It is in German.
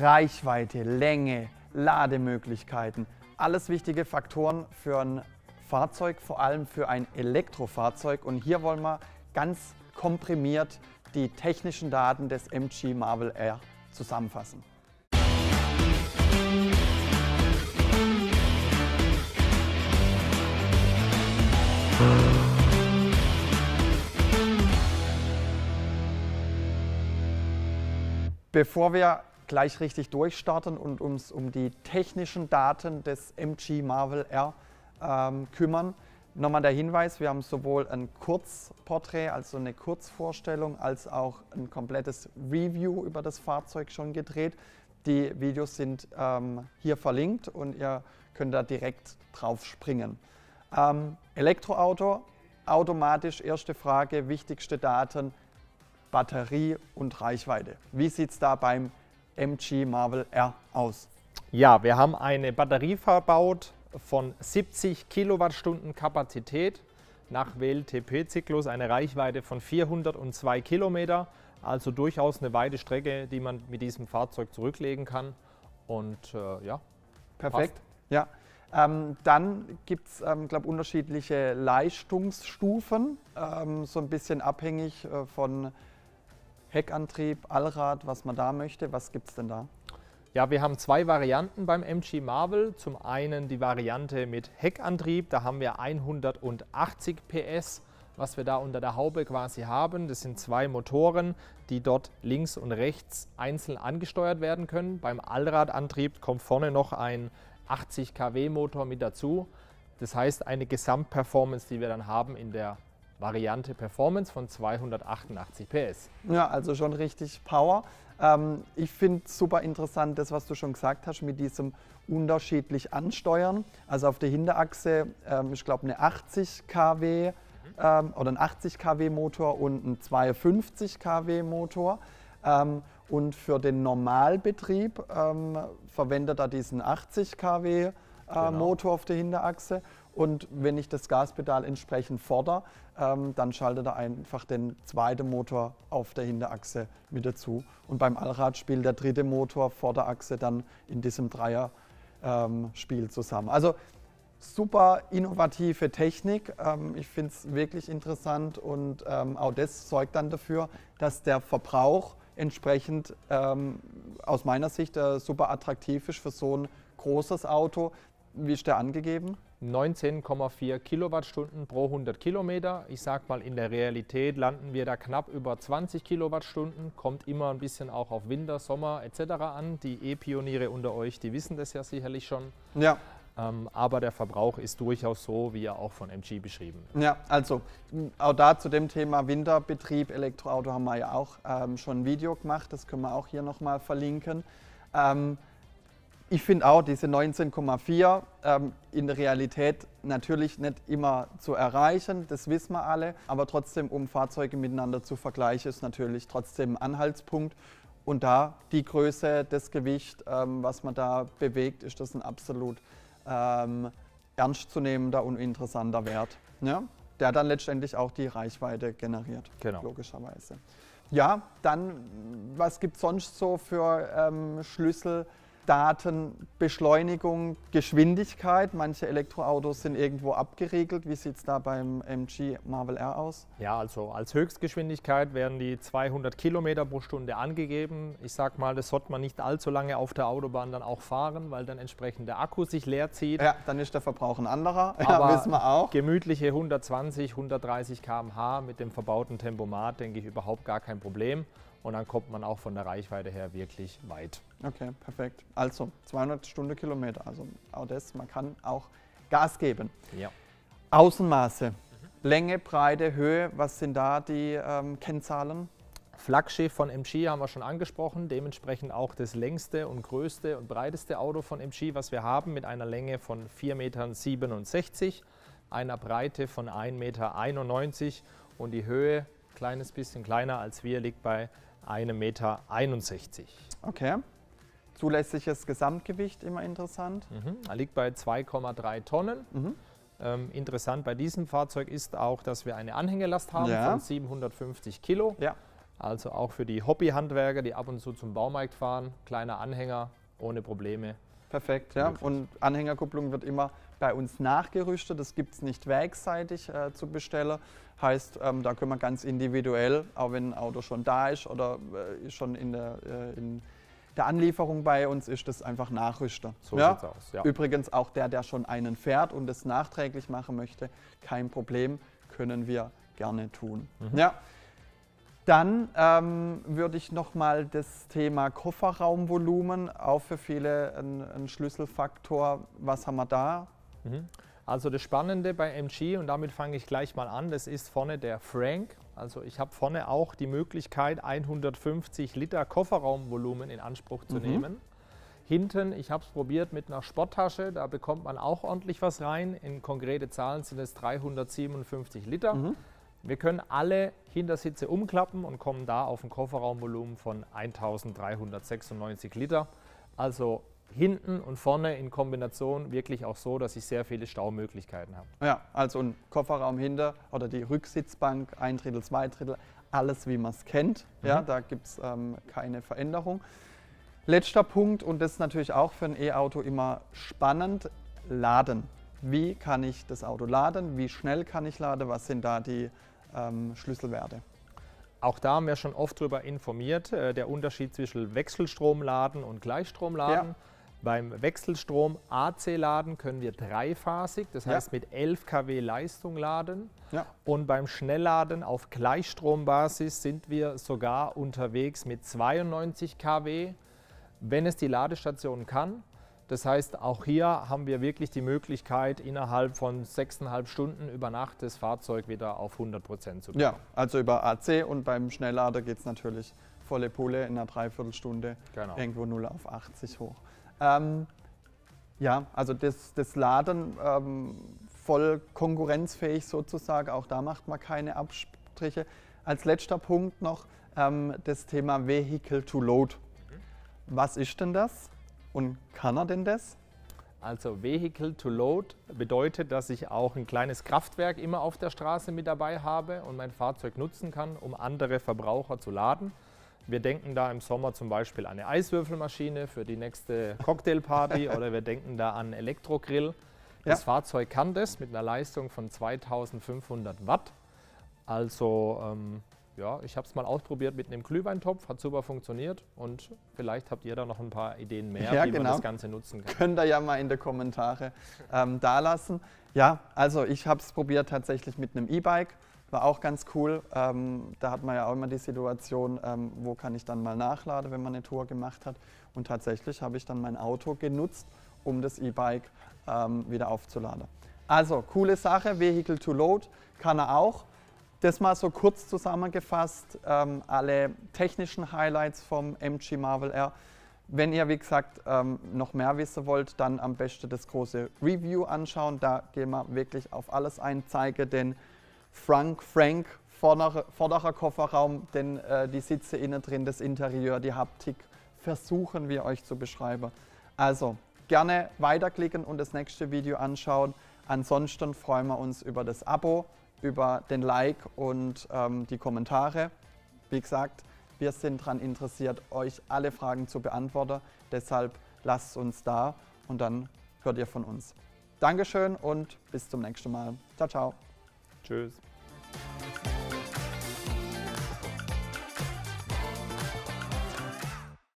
Reichweite, Länge, Lademöglichkeiten. Alles wichtige Faktoren für ein Fahrzeug, vor allem für ein Elektrofahrzeug. Und hier wollen wir ganz komprimiert die technischen Daten des MG Marvel R zusammenfassen. Bevor wir gleich richtig durchstarten und uns um die technischen Daten des MG Marvel R ähm, kümmern, nochmal der Hinweis, wir haben sowohl ein Kurzporträt, also eine Kurzvorstellung, als auch ein komplettes Review über das Fahrzeug schon gedreht. Die Videos sind ähm, hier verlinkt und ihr könnt da direkt drauf springen. Ähm, Elektroauto, automatisch erste Frage, wichtigste Daten, Batterie und Reichweite. Wie sieht es da beim MG Marvel R aus? Ja, wir haben eine Batterie verbaut von 70 Kilowattstunden Kapazität nach WLTP-Zyklus, eine Reichweite von 402 Kilometer, also durchaus eine weite Strecke, die man mit diesem Fahrzeug zurücklegen kann. Und äh, ja. Perfekt. Passt. Ja. Ähm, dann gibt es, ähm, glaube unterschiedliche Leistungsstufen, ähm, so ein bisschen abhängig äh, von Heckantrieb, Allrad, was man da möchte. Was gibt es denn da? Ja, wir haben zwei Varianten beim MG Marvel. Zum einen die Variante mit Heckantrieb, da haben wir 180 PS, was wir da unter der Haube quasi haben. Das sind zwei Motoren, die dort links und rechts einzeln angesteuert werden können. Beim Allradantrieb kommt vorne noch ein 80 kW Motor mit dazu. Das heißt eine Gesamtperformance, die wir dann haben in der Variante Performance von 288 PS. Ja, also schon richtig Power. Ähm, ich finde super interessant, das, was du schon gesagt hast, mit diesem unterschiedlich ansteuern. Also auf der Hinterachse, ähm, ich glaube, eine 80 kW ähm, oder ein 80 kW Motor und ein 52 kW Motor. Ähm, und für den Normalbetrieb ähm, verwendet er diesen 80 kW äh, genau. Motor auf der Hinterachse. Und wenn ich das Gaspedal entsprechend fordere, ähm, dann schaltet er einfach den zweiten Motor auf der Hinterachse mit dazu. Und beim Allrad spielt der dritte Motor vor der Achse dann in diesem Dreier-Spiel ähm, zusammen. Also super innovative Technik. Ähm, ich finde es wirklich interessant und ähm, auch das sorgt dann dafür, dass der Verbrauch entsprechend ähm, aus meiner Sicht äh, super attraktiv ist für so ein großes Auto. Wie ist der angegeben? 19,4 Kilowattstunden pro 100 Kilometer. Ich sage mal, in der Realität landen wir da knapp über 20 Kilowattstunden. Kommt immer ein bisschen auch auf Winter, Sommer etc. an. Die E-Pioniere unter euch, die wissen das ja sicherlich schon. Ja. Ähm, aber der Verbrauch ist durchaus so, wie er auch von MG beschrieben wird. Ja, also auch da zu dem Thema Winterbetrieb, Elektroauto haben wir ja auch ähm, schon ein Video gemacht. Das können wir auch hier nochmal verlinken. Ähm, ich finde auch diese 19,4 ähm, in der Realität natürlich nicht immer zu erreichen, das wissen wir alle, aber trotzdem, um Fahrzeuge miteinander zu vergleichen, ist natürlich trotzdem ein Anhaltspunkt. Und da die Größe, das Gewicht, ähm, was man da bewegt, ist das ein absolut ähm, ernstzunehmender und interessanter Wert, ne? der dann letztendlich auch die Reichweite generiert, genau. logischerweise. Ja, dann, was gibt es sonst so für ähm, Schlüssel? Daten, Beschleunigung, Geschwindigkeit. Manche Elektroautos sind irgendwo abgeriegelt. Wie sieht es da beim MG Marvel R aus? Ja, also als Höchstgeschwindigkeit werden die 200 Kilometer pro Stunde angegeben. Ich sage mal, das sollte man nicht allzu lange auf der Autobahn dann auch fahren, weil dann entsprechend der Akku sich leer zieht. Ja, dann ist der Verbrauch ein anderer. Aber ja, wissen wir auch. Gemütliche 120, 130 km/h mit dem verbauten Tempomat, denke ich, überhaupt gar kein Problem und dann kommt man auch von der Reichweite her wirklich weit. Okay, perfekt. Also 200 Stundenkilometer, also auch das, man kann auch Gas geben. Ja. Außenmaße, mhm. Länge, Breite, Höhe, was sind da die ähm, Kennzahlen? Flaggschiff von MG haben wir schon angesprochen, dementsprechend auch das längste und größte und breiteste Auto von MG, was wir haben, mit einer Länge von 4,67 Metern, einer Breite von 1,91 Meter und die Höhe, kleines bisschen kleiner als wir, liegt bei 1,61 Meter. Okay. Zulässiges Gesamtgewicht immer interessant. Mhm. Er liegt bei 2,3 Tonnen. Mhm. Ähm, interessant bei diesem Fahrzeug ist auch, dass wir eine Anhängelast haben ja. von 750 Kilo. Ja. Also auch für die Hobbyhandwerker, die ab und zu zum Baumarkt fahren, kleiner Anhänger ohne Probleme. Perfekt, ja. Und Anhängerkupplung wird immer bei uns nachgerüstet. Das gibt es nicht werkseitig äh, zu bestellen. Heißt, ähm, da können wir ganz individuell, auch wenn ein Auto schon da ist oder äh, schon in der, äh, in der Anlieferung bei uns ist, das einfach nachrüsten. So ja? sieht's aus. Ja. Übrigens auch der, der schon einen fährt und das nachträglich machen möchte, kein Problem, können wir gerne tun. Mhm. Ja. Dann ähm, würde ich nochmal das Thema Kofferraumvolumen, auch für viele ein, ein Schlüsselfaktor. Was haben wir da? Mhm. Also das Spannende bei MG, und damit fange ich gleich mal an, das ist vorne der Frank. Also ich habe vorne auch die Möglichkeit, 150 Liter Kofferraumvolumen in Anspruch zu mhm. nehmen. Hinten, ich habe es probiert mit einer Sporttasche, da bekommt man auch ordentlich was rein. In konkrete Zahlen sind es 357 Liter. Mhm. Wir können alle Hintersitze umklappen und kommen da auf ein Kofferraumvolumen von 1396 Liter. Also hinten und vorne in Kombination wirklich auch so, dass ich sehr viele Staumöglichkeiten habe. Ja, also ein Kofferraum hinter oder die Rücksitzbank, ein Drittel, zwei Drittel, alles wie man es kennt. Mhm. Ja, da gibt es ähm, keine Veränderung. Letzter Punkt, und das ist natürlich auch für ein E-Auto immer spannend, Laden. Wie kann ich das Auto laden? Wie schnell kann ich laden? Was sind da die ähm, Schlüsselwerte? Auch da haben wir schon oft darüber informiert, äh, der Unterschied zwischen Wechselstromladen und Gleichstromladen. Ja. Beim Wechselstrom AC-Laden können wir dreiphasig, das heißt ja. mit 11 kW Leistung laden. Ja. Und beim Schnellladen auf Gleichstrombasis sind wir sogar unterwegs mit 92 kW, wenn es die Ladestation kann. Das heißt, auch hier haben wir wirklich die Möglichkeit, innerhalb von sechseinhalb Stunden über Nacht das Fahrzeug wieder auf 100 Prozent zu bringen. Ja, also über AC und beim Schnelllader geht es natürlich volle Pulle in einer Dreiviertelstunde genau. irgendwo 0 auf 80 hoch. Ähm, ja, also das, das Laden ähm, voll konkurrenzfähig sozusagen, auch da macht man keine Abstriche. Als letzter Punkt noch ähm, das Thema Vehicle to Load. Mhm. Was ist denn das und kann er denn das? Also Vehicle to Load bedeutet, dass ich auch ein kleines Kraftwerk immer auf der Straße mit dabei habe und mein Fahrzeug nutzen kann, um andere Verbraucher zu laden. Wir denken da im Sommer zum Beispiel an eine Eiswürfelmaschine für die nächste Cocktailparty oder wir denken da an Elektrogrill. Das ja. Fahrzeug kann das mit einer Leistung von 2500 Watt. Also ähm, ja, ich habe es mal ausprobiert mit einem Glühweintopf, hat super funktioniert und vielleicht habt ihr da noch ein paar Ideen mehr, ja, wie genau. man das Ganze nutzen kann. Könnt ihr ja mal in die Kommentare ähm, da lassen. Ja, also ich habe es probiert tatsächlich mit einem E-Bike. War auch ganz cool. Ähm, da hat man ja auch immer die Situation, ähm, wo kann ich dann mal nachladen, wenn man eine Tour gemacht hat. Und tatsächlich habe ich dann mein Auto genutzt, um das E-Bike ähm, wieder aufzuladen. Also, coole Sache, Vehicle to Load kann er auch. Das mal so kurz zusammengefasst, ähm, alle technischen Highlights vom MG Marvel R. Wenn ihr, wie gesagt, ähm, noch mehr wissen wollt, dann am besten das große Review anschauen. Da gehen wir wirklich auf alles ein, zeige den Frank, Frank, vorderer, vorderer Kofferraum, denn äh, die Sitze innen drin, das Interieur, die Haptik, versuchen wir euch zu beschreiben. Also gerne weiterklicken und das nächste Video anschauen. Ansonsten freuen wir uns über das Abo, über den Like und ähm, die Kommentare. Wie gesagt, wir sind daran interessiert, euch alle Fragen zu beantworten. Deshalb lasst uns da und dann hört ihr von uns. Dankeschön und bis zum nächsten Mal. Ciao, ciao. Tschüss.